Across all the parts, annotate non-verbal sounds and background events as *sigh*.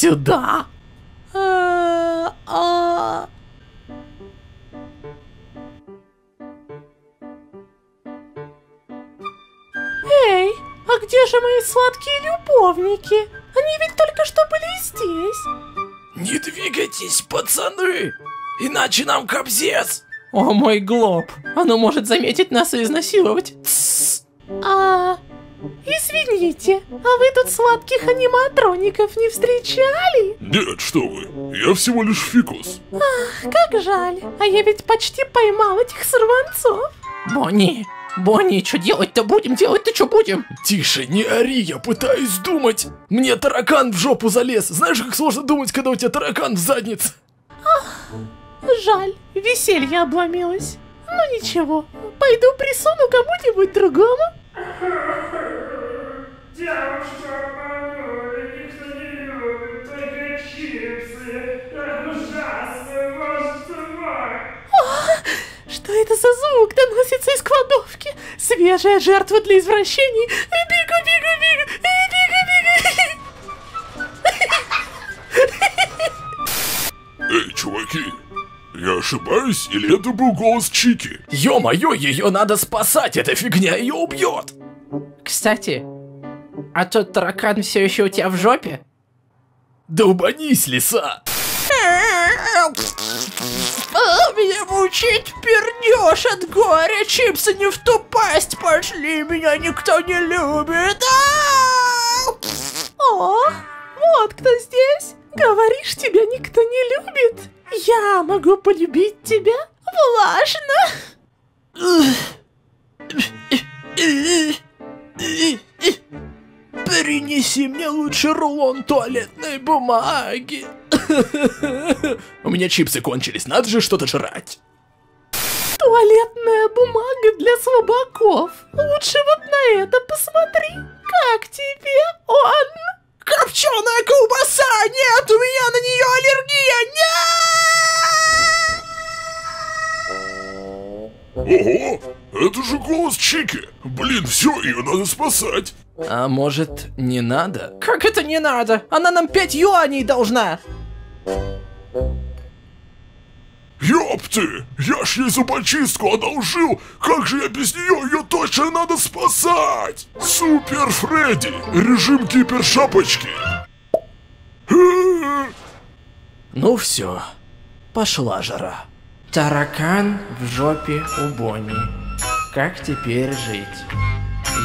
сюда. А, а. Эй, а где же мои сладкие любовники? Они ведь только что были здесь. Не двигайтесь, пацаны, иначе нам кобзец. О мой глоб, оно может заметить нас и изнасиловать. А, извините, а вы тут сладких аниматроников не встречали? Нет, что вы, я всего лишь фикус. Ах, как жаль, а я ведь почти поймал этих сорванцов. Бонни, Бонни, что делать-то будем? Делать-то что будем? Тише, не ори, я пытаюсь думать. Мне таракан в жопу залез. Знаешь, как сложно думать, когда у тебя таракан в заднице? Жаль, веселье обломилось. Ну ничего, пойду присуну кому-нибудь другому. Никто не любит, только чипсы. Ужасно. Что это за звук доносится из кладовки? Свежая жертва для извращений. Бегу, бегу, бегу, бегу, бегу. Эй, чуваки, я ошибаюсь или это был голос Чики? Ё-моё, ее надо спасать, эта фигня ее убьет. Кстати, а тот таракан все еще у тебя в жопе? Долбанись, лиса. Меня мучить пернешь от горя, чипсы не в ту пасть пошли, меня никто не любит. А! О, вот кто здесь. Говоришь, тебя никто не любит. Я могу полюбить тебя влажно. *laughs* Принеси мне лучше рулон туалетной бумаги. *laughs* У меня чипсы кончились, надо же что-то жрать. Туалетная бумага для слабаков. Лучше вот на это посмотри. Как тебе он? Копченая колбаса! Нет, у меня на нее аллергия! Нет! Ого, это же голос Чики. Блин, все, ее надо спасать. А может, не надо? Как это не надо? Она нам 5 юаней должна! Ёпты, я ж ей зубочистку одолжил. Как же я без нее? Ее точно надо спасать. Супер Фредди, режим кипер-шапочки. Ну все, пошла жара. Таракан в жопе у Бонни. Как теперь жить?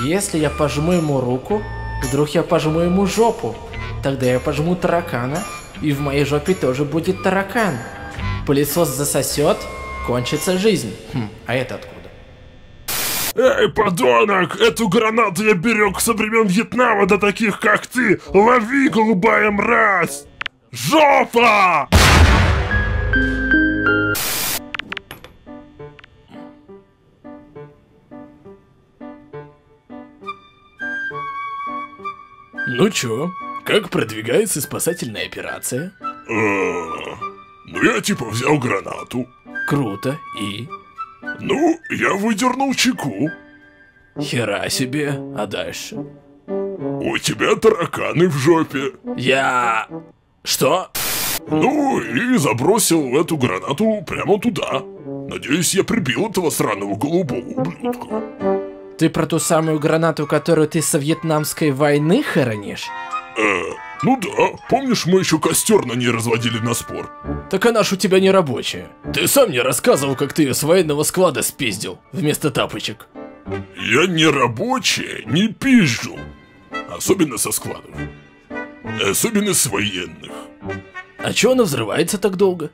Если я пожму ему руку, вдруг я пожму ему жопу. Тогда я пожму таракана, и в моей жопе тоже будет таракан. Пылесос засосет, кончится жизнь. Хм, а это откуда? Эй, подонок, эту гранату я берег со времен Вьетнама до таких, как ты. Лови, голубая мразь. Жопа! Ну чё, как продвигается спасательная операция? Э, Ну, я типа взял гранату. Круто, и... Ну, я выдернул чеку. Хера себе, а дальше? У тебя тараканы в жопе. Я... Что? Ну, и забросил эту гранату прямо туда. Надеюсь, я прибил этого сраного голубого ублюдка. Ты про ту самую гранату, которую ты со вьетнамской войны хоронишь? Э, ну да, помнишь, мы еще костер на ней разводили на спор? Так она ж у тебя не рабочая. Ты сам мне рассказывал, как ты ее с военного склада спиздил, вместо тапочек. Я не рабочая, не пизжу. Особенно со складов. Особенно с военных. А чё она взрывается так долго?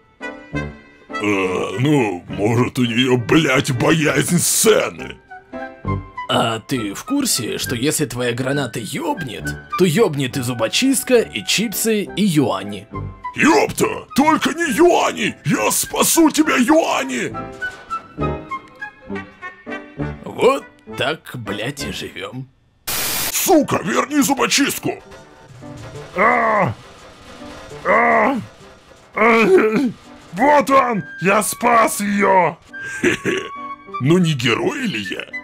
Э, ну, может у нее, блядь, боязнь сцены. А ты в курсе, что если твоя граната ёбнет, то ёбнет и зубочистка, и чипсы, и юани? Ёпта, только не юани! Я спасу тебя, юани! Вот так, блядь, и живем. Сука, верни зубочистку! А! А! А! Вот он! Я спас ее! Ну не герой ли я?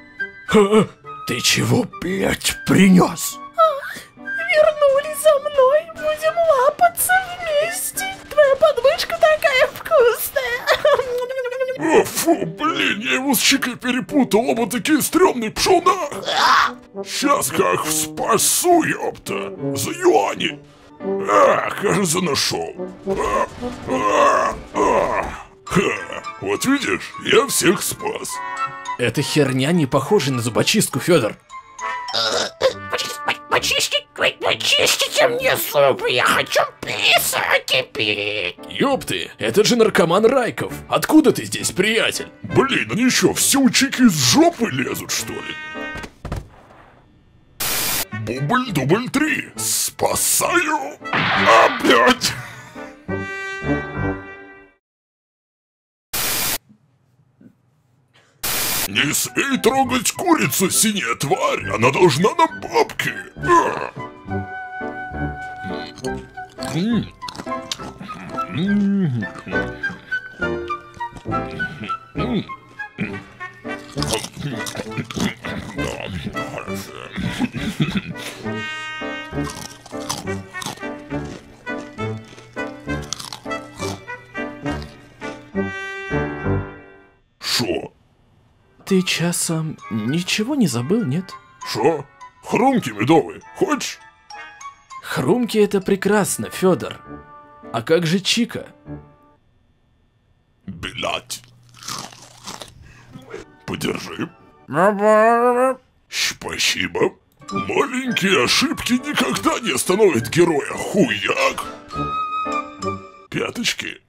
Ты чего, блядь, принес? Ах, вернулись за мной, будем лапаться вместе. Твоя подмышка такая вкусная. О, фу, блин, я его с Чикой перепутал, оба такие стрёмные, пшел на... Сейчас как спасу, ёпта, за юани. А, кажется, нашел. А, а, а. Ха, вот видишь, я всех спас. Эта херня не похожа на зубочистку, Федор. Почистить, почистите мне зубы, я хочу писать теперь. Ёпты, это же наркоман Райков. Откуда ты здесь, приятель? Блин, они что, все у Чики из жопы лезут, что ли? Бубль-дубль три. Спасаю. Опять. Не смей трогать курицу, синяя тварь! Она должна на бабки! А! Часом ничего не забыл, нет? Шо? Хрумки медовые, хочешь? Хрумки это прекрасно, Федор. А как же Чика? Блять. Подержи. Спасибо. Маленькие ошибки никогда не остановят героя. Хуяк. Пяточки.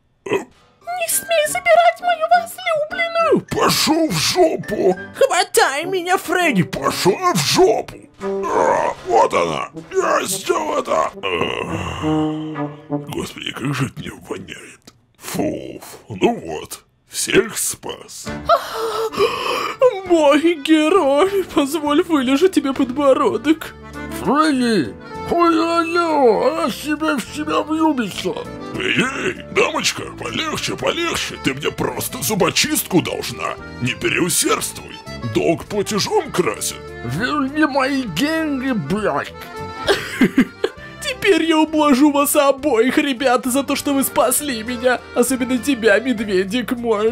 Не смей забирать мою возлюбленную. Пошел в жопу. Хватай меня, Фредди. Пошел в жопу. А, вот она. Я сделал это. А, Господи, как же от нее воняет. Фу. Ну вот. Всех спас. Мой герой, позволь вылежу тебе подбородок. Фредди! Ой-ой-ой, она себя в себя влюбится! Эй, дамочка, полегче, полегче, ты мне просто зубочистку должна. Не переусердствуй. Долг платежом красит. Верни мои деньги, блядь. *laughs* Теперь я ублажу вас обоих, ребята, за то, что вы спасли меня. Особенно тебя, медведик мой.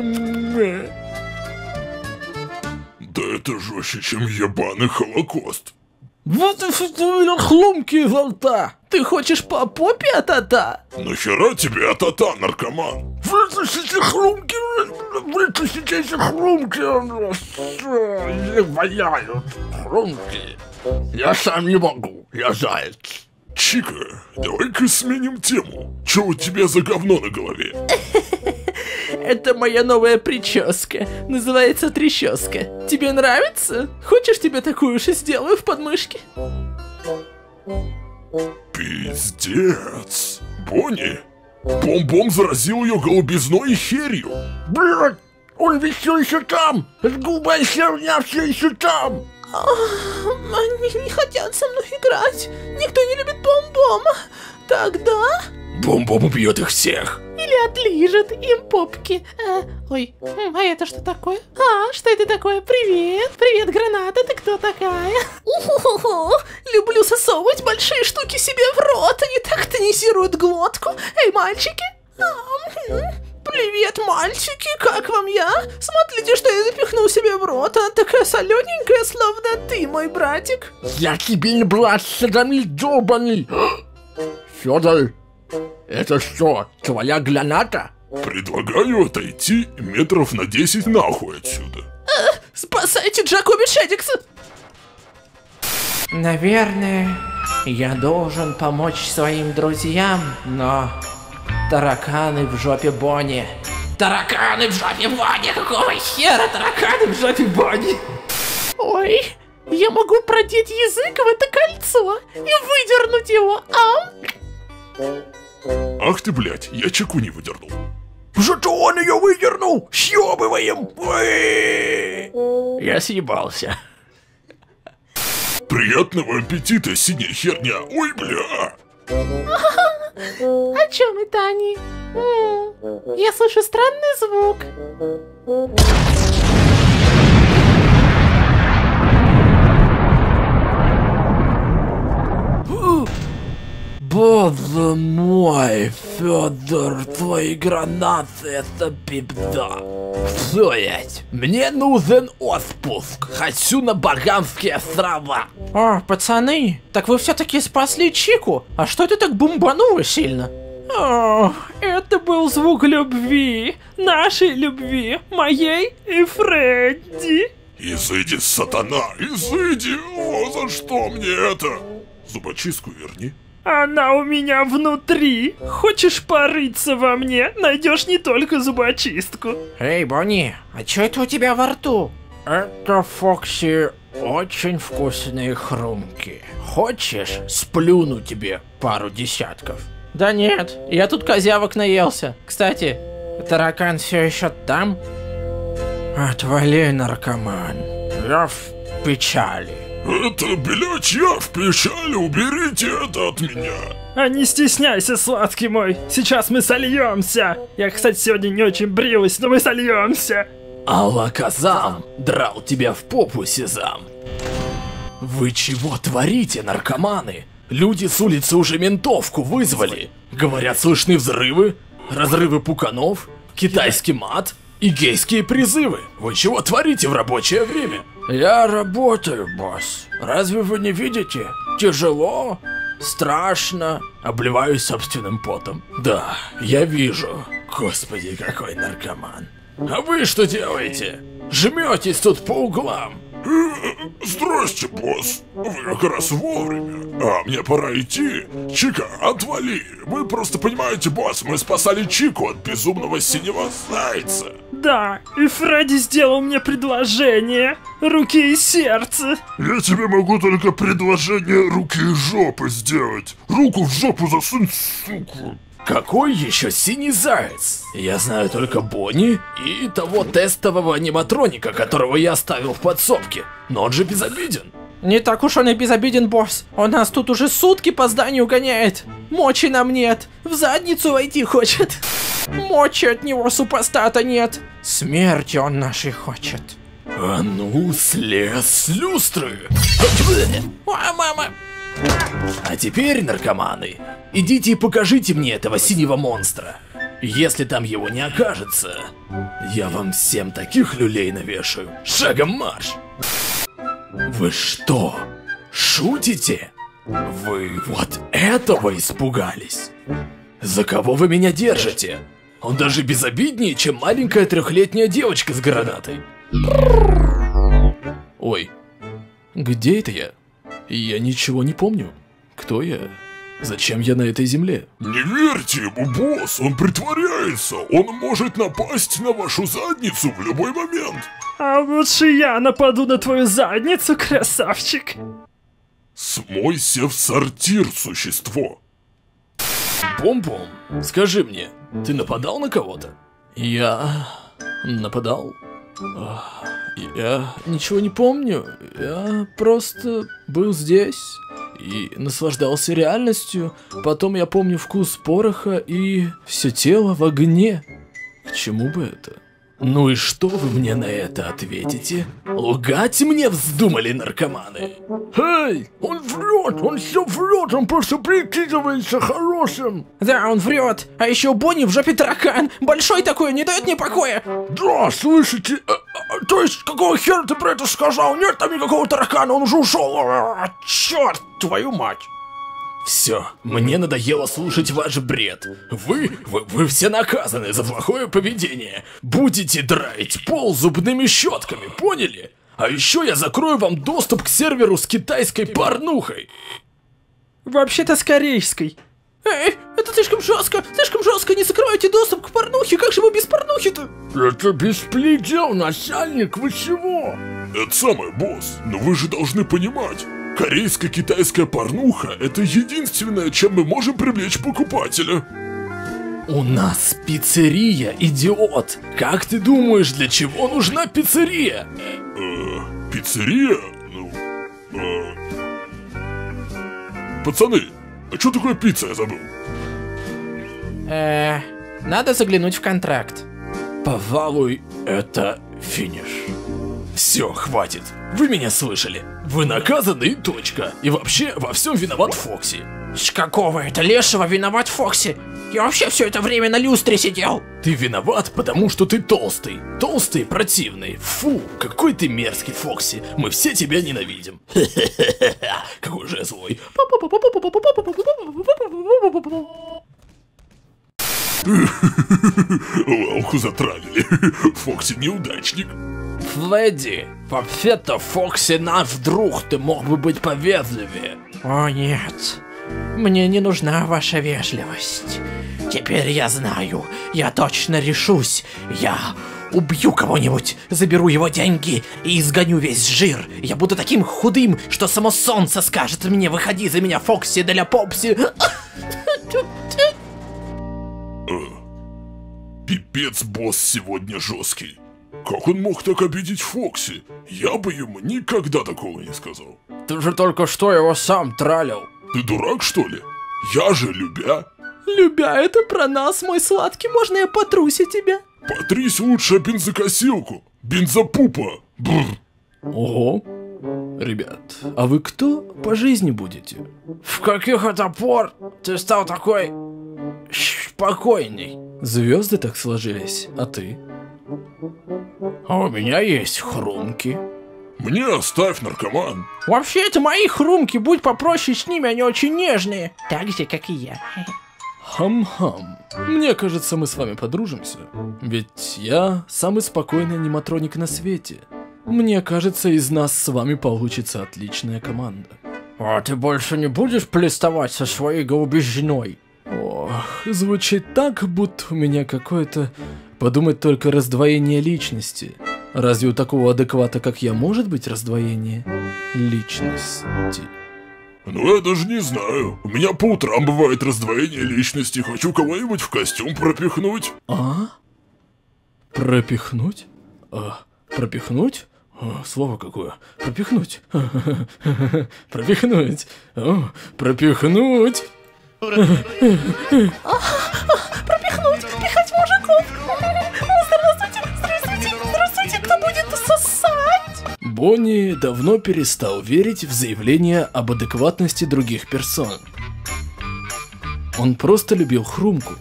Да это жестче, чем ебаный Холокост. Вот и футуля хлумки изо рта. Ты хочешь по попе от ата? Нахера тебе атата, наркоман? Вытащите хрумки, вытащите эти хрумки. Не валяют хрумки. Я сам не могу, я заяц. Чика, давай-ка сменим тему. Че у тебя за говно на голове? *laughs* Это моя новая прическа. Называется трещоска. Тебе нравится? Хочешь тебе такую же сделаю в подмышке? Пиздец. Бонни, Бом-бом заразил ее голубизной и херью. Блядь, он ведь все еще там. Сгубая херня все еще там. Они не хотят со мной играть. Никто не любит бом-бома. Тогда... Бом-бом убьет их всех. Или отлижет им попки. А, ой, м, а это что такое? А, что это такое? Привет, привет, граната, ты кто такая? Уху, люблю засовывать большие штуки себе в рот, они так тонизируют глотку. Эй, мальчики. А, м, Привет, мальчики, как вам я? Смотрите, что я запихнул себе в рот, она такая солененькая, словно ты, мой братик. Я тебе не брат, садомил долбаный. *gasps* Федор, это что, твоя граната? Предлагаю отойти метров на 10 нахуй отсюда. Спасайте Джакоби Шедикса! Наверное, я должен помочь своим друзьям, но... Тараканы в жопе Бонни. Тараканы в жопе Бонни! Какого хера тараканы в жопе Бонни? Ой, я могу продеть язык в это кольцо и выдернуть его, а? Ах ты, блядь, я чеку не выдернул. Зато он ее выдернул! Съебываем! Я съебался. Приятного аппетита, синяя херня. Ой, бля. О чем это они? Я слышу странный звук. Боже мой, Федор, твои гранаты это беда. Стоять! Мне нужен отпуск. Хочу на Багамские острова. О, пацаны, так вы все-таки спасли Чику? А что ты так бомбануло сильно? О, это был звук любви. Нашей любви. Моей и Фредди. Изыди, сатана, изыди! О, за что мне это? Зубочистку верни. Она у меня внутри. Хочешь порыться во мне, найдешь не только зубочистку. Эй, Бонни, а что это у тебя во рту? Это, Фокси, очень вкусные хрумки. Хочешь, сплюну тебе пару десятков? Да нет, я тут козявок наелся. Кстати, таракан все еще там? Отвали, наркоман. Я в печали. Это, блядь, я в печали, уберите это от меня. А не стесняйся, сладкий мой. Сейчас мы сольемся. Я, кстати, сегодня не очень брилась, но мы сольемся. Алаказам драл тебя в попу, Сезам. Вы чего творите, наркоманы? Люди с улицы уже ментовку вызвали. Говорят, слышны взрывы, разрывы пуканов, китайский мат и гейские призывы. Вы чего творите в рабочее время? Я работаю, босс. Разве вы не видите? Тяжело, страшно. Обливаюсь собственным потом. Да, я вижу. Господи, какой наркоман. А вы что делаете? Жметесь тут по углам. Здрасте, босс. Вы как раз вовремя. А мне пора идти. Чика, отвали. Вы просто понимаете, босс, мы спасали Чику от безумного синего зайца. Да, и Фредди сделал мне предложение. Руки и сердце. Я тебе могу только предложение руки и жопы сделать. Руку в жопу засунь, сука. Какой еще синий заяц? Я знаю только Бонни и того тестового аниматроника, которого я оставил в подсобке. Но он же безобиден. Не так уж он и безобиден, босс. Он нас тут уже сутки по зданию гоняет. Мочи нам нет. В задницу войти хочет. Мочи от него супостата нет. Смерти он нашей хочет. А ну, слез с люстры. А, мама! А теперь, наркоманы, идите и покажите мне этого синего монстра. Если там его не окажется, я вам всем таких люлей навешаю. Шагом марш! Вы что, шутите? Вы вот этого испугались? За кого вы меня держите? Он даже безобиднее, чем маленькая трехлетняя девочка с гранатой. Ой, где это я? Я ничего не помню. Кто я? Зачем я на этой земле? Не верьте ему, босс, он притворяется. Он может напасть на вашу задницу в любой момент. А лучше я нападу на твою задницу, красавчик. Смойся в сортир, существо. Пом-пом, скажи мне, ты нападал на кого-то? Я нападал? Ах, Я ничего не помню. Я просто был здесь и наслаждался реальностью. Потом я помню вкус пороха и все тело в огне. К чему бы это? Ну и что вы мне на это ответите? Лгать мне вздумали наркоманы? Эй, он врет, он все врет, он просто прикидывается хорошим. Да, он врет. А еще Бонни в жопе таракан. Большой такой, не дает мне покоя. Да, слышите, э, э, то есть какого хера ты про это сказал? Нет там никакого таракана, он уже ушел. А, Черт, твою мать. Все, мне надоело слушать ваш бред. Вы, вы, вы все наказаны за плохое поведение. Будете драить пол зубными щетками, поняли? А еще я закрою вам доступ к серверу с китайской порнухой. Вообще-то с корейской. Эй, это слишком жестко, слишком жестко, не закрывайте доступ к порнухе, как же мы без порнухи-то? Это беспредел, начальник, вы чего? Это самое, босс, но вы же должны понимать. Корейско-китайская порнуха – это единственное, чем мы можем привлечь покупателя. У нас пиццерия, идиот. Как ты думаешь, для чего нужна пиццерия? Э, пиццерия? Ну, э... Пацаны, а что такое пицца, я забыл? Э, надо заглянуть в контракт. Пожалуй, это финиш. Все, хватит. Вы меня слышали. Вы наказаны и точка. И вообще, во всем виноват Фокси. С какого это лешего виноват Фокси? Я вообще все это время на люстре сидел. Ты виноват, потому что ты толстый. Толстый и противный. Фу, какой ты мерзкий, Фокси. Мы все тебя ненавидим. *laughs* Какой же я злой. Лалку затравили. Фокси неудачник. Фредди, вообще-то Фокси наш друг, ты мог бы быть повежливее. О нет, мне не нужна ваша вежливость. Теперь я знаю, я точно решусь. Я убью кого-нибудь, заберу его деньги и изгоню весь жир. Я буду таким худым, что само солнце скажет мне, выходи за меня, Фокси, для Попси. *laughs* Пипец босс сегодня жесткий. Как он мог так обидеть Фокси? Я бы ему никогда такого не сказал. Ты же только что его сам тралил. Ты дурак, что ли? Я же любя. Любя, это про нас, мой сладкий, можно я потруся тебя? Потрись лучше бензокосилку. Бензопупа. Бррр. Ого. Ребят, а вы кто по жизни будете? В каких это пор ты стал такой спокойный? Звезды так сложились, а ты? А у меня есть хрумки. Мне оставь, наркоман. Вообще это мои хрумки, будь попроще с ними, они очень нежные. Так же, как и я. Хам-хам. Мне кажется, мы с вами подружимся. Ведь я самый спокойный аниматроник на свете. Мне кажется, из нас с вами получится отличная команда. А ты больше не будешь плестовать со своей голубизной? Ох, звучит так, будто у меня какое-то... Подумать только раздвоение личности. Разве у такого адеквата, как я, может быть раздвоение личности? Ну, я даже не знаю. У меня по утрам бывает раздвоение личности. Хочу кого-нибудь в костюм пропихнуть. А? Пропихнуть? А, пропихнуть? О, слово какое. Пропихнуть. *laughs* Пропихнуть. О, пропихнуть. Пропихнуть, пихать мужиков. Здравствуйте, здравствуйте, здравствуйте, кто будет сосать? Бонни давно перестал верить в заявления об адекватности других персон. Он просто любил хрумку.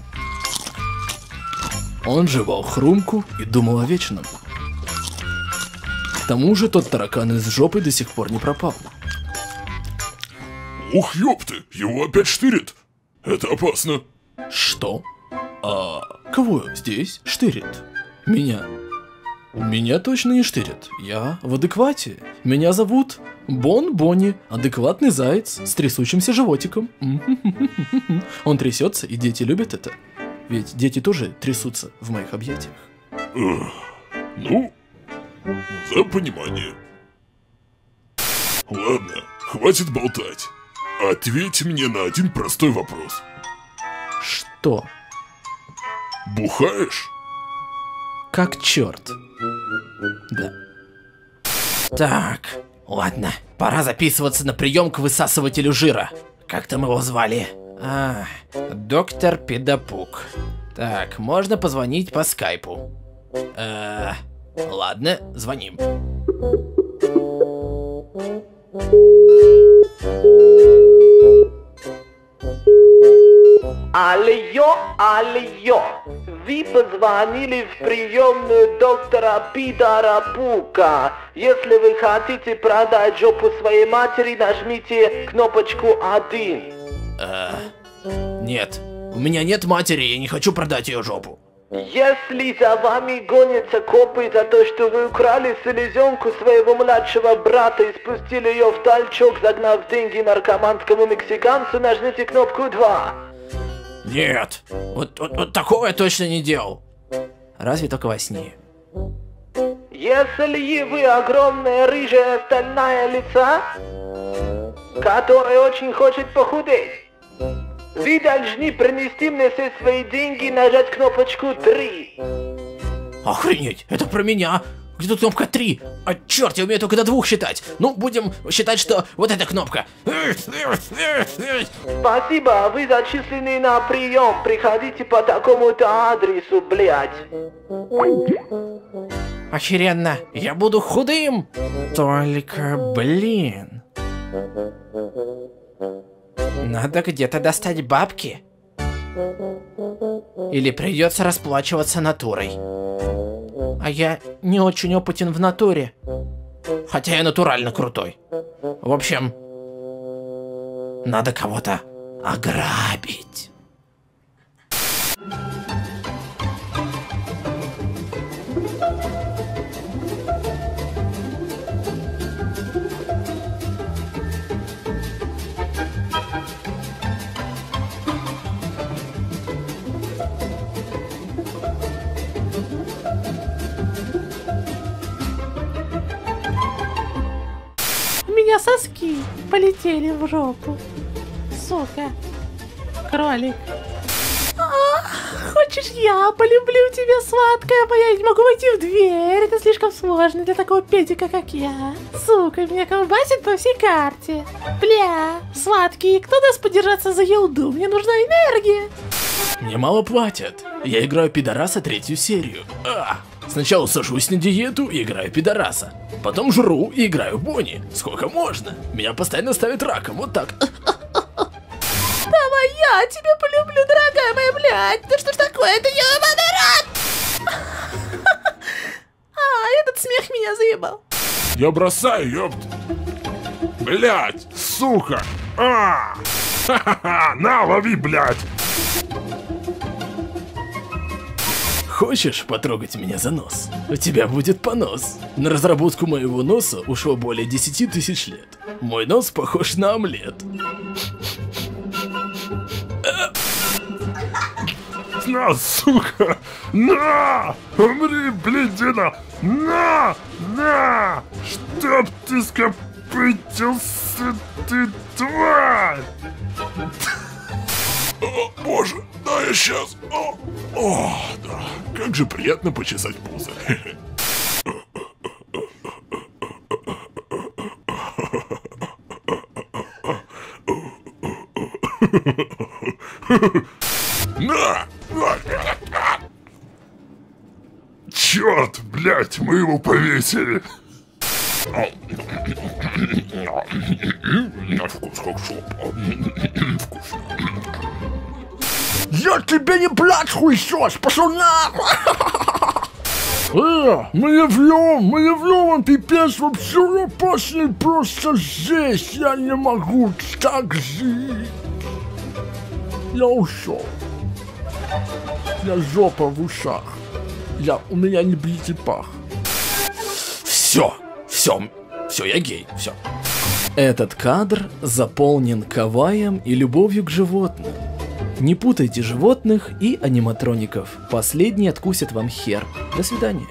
Он жевал хрумку и думал о вечном. К тому же тот таракан из жопы до сих пор не пропал. Ух, ёпты, его опять штырит. Это опасно. Что? А кого здесь штырит? Меня. Меня точно не штырят. Я в адеквате. Меня зовут Бон Бонни, адекватный заяц с трясущимся животиком. *laughs* Он трясется, и дети любят это. Ведь дети тоже трясутся в моих объятиях. Ну, за понимание. Ладно, хватит болтать. Ответь мне на один простой вопрос. Что? Бухаешь? Как черт. Да. Так, ладно, пора записываться на прием к высасывателю жира. Как там его звали? А, доктор Педопук. Так, можно позвонить по скайпу. Э, ладно, звоним. Алло, алло, вы позвонили в приемную доктора Пидора Пука. Если вы хотите продать жопу своей матери, нажмите кнопочку 1. Нет, у меня нет матери, я не хочу продать ее жопу. Если за вами гонятся копы за то, что вы украли селезенку своего младшего брата и спустили ее в тальчок, загнав деньги наркоманскому мексиканцу, нажмите кнопку 2. Нет, вот, вот, вот такого я точно не делал. Разве только во сне. Если вы огромная рыжая стальная лица, которая очень хочет похудеть, вы должны принести мне все свои деньги и нажать кнопочку 3. Охренеть, это про меня. Где тут кнопка 3? А черт, я умею только до двух считать. Ну, будем считать, что вот эта кнопка. Спасибо, вы зачислены на прием. Приходите по такому-то адресу, блядь. Охеренно, я буду худым. Только, блин. Надо где-то достать бабки. Или придется расплачиваться натурой. А я не очень опытен в натуре. Хотя я натурально крутой. В общем, надо кого-то ограбить. Соски полетели в жопу. Сука. Кролик. А, хочешь я полюблю тебя, сладкая моя? Я не могу войти в дверь. Это слишком сложно для такого педика, как я. Сука, меня колбасит по всей карте. Бля, сладкий, кто даст подержаться за елду? Мне нужна энергия. Мне мало платят. Я играю пидораса третью серию. А! Сначала сажусь на диету и играю пидораса. Потом жру и играю Бонни. Сколько можно? Меня постоянно ставят раком, вот так. Давай я тебя полюблю, дорогая моя, блядь. Да что ж такое? Это ебаный рот! А, этот смех меня заебал. Я бросаю, ёпт. Блять, сука. А! *laughs* Ха-ха-ха, на, лови, блять. Хочешь потрогать меня за нос? У тебя будет понос. На разработку моего носа ушло более 10 тысяч лет. Мой нос похож на омлет. На, сука. На, умри, блядина. На, на. Чтоб ты скопытился, ты тварь. О, боже, да я сейчас. О, о, да. Как же приятно почесать пузо. На! Черт, блядь, мы его повесили. Вкус как шоп. Вкусно. Я тебе не блядь хуесос, пошел нахуй! Э, мы явлем, мы явлем, он пипец вообще опасный, просто здесь я не могу так жить. Я ушел. Я жопа в ушах. Я, у меня не блядь, пах. Все, все, все, я гей, все. Этот кадр заполнен каваем и любовью к животным. Не путайте животных и аниматроников. Последний откусит вам хер. До свидания.